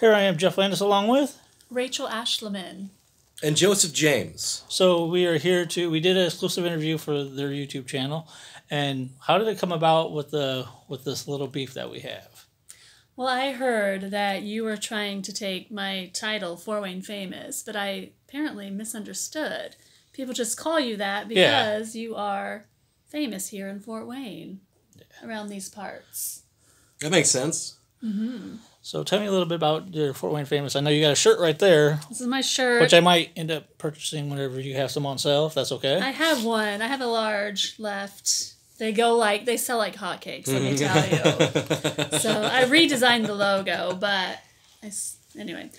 Here I am, Jeff Landis, along with. Rachel Ashleman. And Joseph James. So we are here to. We did an exclusive interview for their YouTube channel, and how did it come about with the with this little beef that we have? Well, I heard that you were trying to take my title, Fort Wayne Famous, but I apparently misunderstood. People just call you that Yeah. because you are famous here in Fort Wayne, around these parts. That makes sense. So tell me a little bit about your Fort Wayne famous. I know you got a shirt right there, This is my shirt. which I might end up purchasing whenever you have some on sale. If that's okay. I have one. I have a large left. They go like they sell like hotcakes. Let me tell you. so I redesigned the logo, but I s anyway.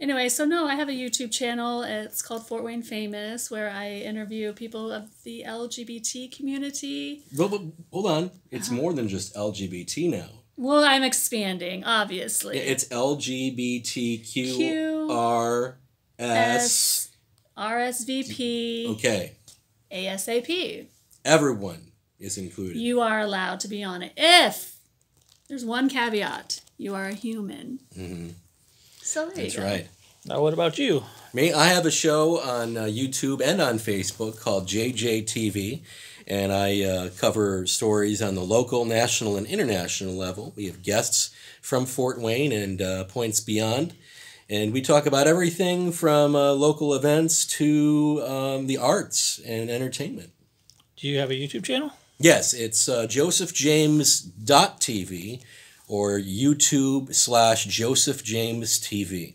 Anyway, so no, I have a YouTube channel. It's called Fort Wayne Famous, where I interview people of the LGBT community. Well, but hold on. It's Uh-huh. more than just LGBT now. Well, I'm expanding, obviously. It's LGBTQRS. S RSVP Okay. ASAP. Everyone is included. You are allowed to be on it if there's one caveat: you are a human. So there Mm-hmm. That's you go. right. Now, what about you? Me, I have a show on uh, YouTube and on Facebook called JJTV, and I uh, cover stories on the local, national, and international level. We have guests from Fort Wayne and uh, points beyond, and we talk about everything from uh, local events to um, the arts and entertainment. Do you have a YouTube channel? Yes, it's uh, josephjames.tv or YouTube slash Joseph James TV.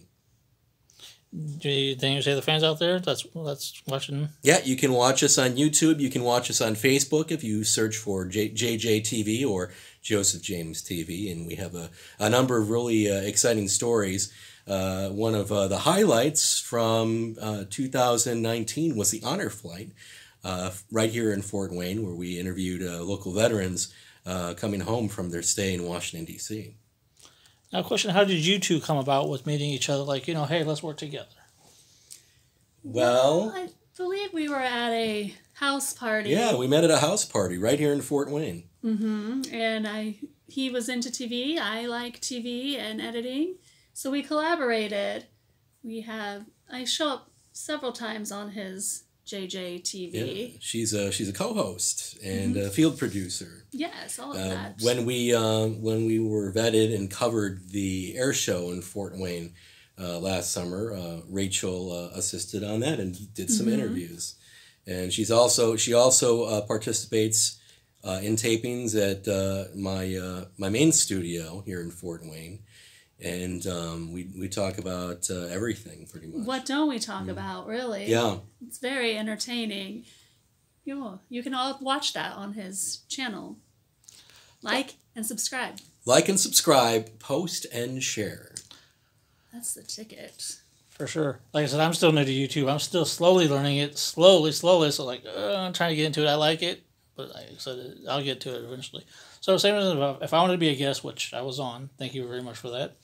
Do you think you say the fans out there that's that's watching? Yeah, you can watch us on YouTube. You can watch us on Facebook if you search for J- JJTV or Joseph James TV. And we have a, a number of really uh, exciting stories. Uh, one of uh, the highlights from uh, 2019 was the Honor Flight uh, right here in Fort Wayne, where we interviewed uh, local veterans coming home from their stay in Washington, D.C. Now, question: How did you two come about with meeting each other? Like, you know, hey, let's work together. Well, I believe we were at a house party. yeah, we met at a house party right here in Fort Wayne. Mm-hmm. and I he was into TV. I like TV and editing, so we collaborated. We have I show up several times on his JJ TV. Yeah, she's a she's a co-host and a field producer. Yes, all of Uh, that. when we uh, when we were vetted and covered the air show in Fort Wayne uh, last summer, uh, Rachel uh, assisted on that and did some interviews. And she's also she also uh, participates uh, in tapings at uh, my uh, my main studio here in Fort Wayne, and um, we we talk about uh, everything pretty much. what don't we talk about really? Yeah. It's very entertaining. You you can all watch that on his channel. Like and subscribe. Like and subscribe, post and share. That's the ticket. For sure. Like I said, I'm still new to YouTube. I'm still slowly learning it, slowly, slowly. So like, uh, I'm trying to get into it. I like it, but like I said, I'll get to it eventually. So same as if- if I wanted to be a guest, which I was on. Thank you very much for that.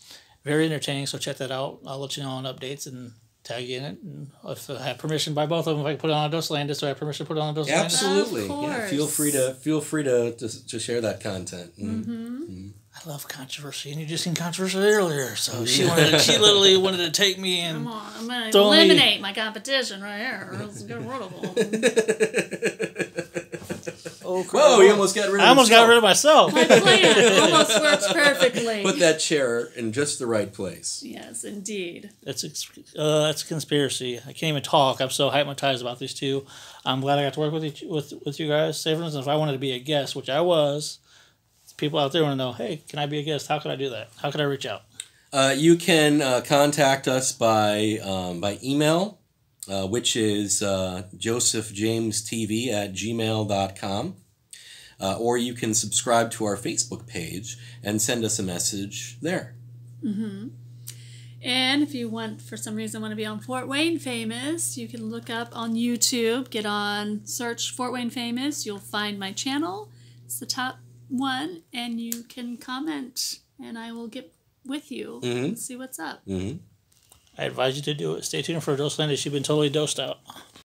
Very entertaining. So check that out. I'll let you know on updates and tag you in it. And if I have permission by both of them, if I can put it on a Dos Landis, do I have permission to put it on a Dos Landis? Absolutely. Of Yeah, feel free to feel free to to, to share that content. Mm. I love controversy, and you just seen controversy earlier. So she wanted, she literally wanted to take me and Come on, I'm gonna Don't leave. eliminate my competition right here. Let's get rid of them. oh, crap. Whoa, you almost got rid of I almost got rid of myself. My plan almost works perfectly. Put that chair in just the right place. Yes, indeed. That's ex- uh, that's a conspiracy. I can't even talk. I'm so hypnotized about these two. I'm glad I got to work with each, with with you guys. Say for instance, if I wanted to be a guest, which I was, people out there want to know, hey, can I be a guest? How can I do that? How can I reach out? Uh, you can uh, contact us by um, by email, uh, which is uh, josephjamestv at gmail.com. Uh, or you can subscribe to our Facebook page and send us a message there. And if you want, for some reason, want to be on Fort Wayne Famous, you can look up on YouTube, get on, search Fort Wayne Famous. You'll find my channel. It's the top one, and you can comment, and I will get with you and see what's up. hmm I advise you to do it. Stay tuned for a Dos Landis. You've been totally dosed out.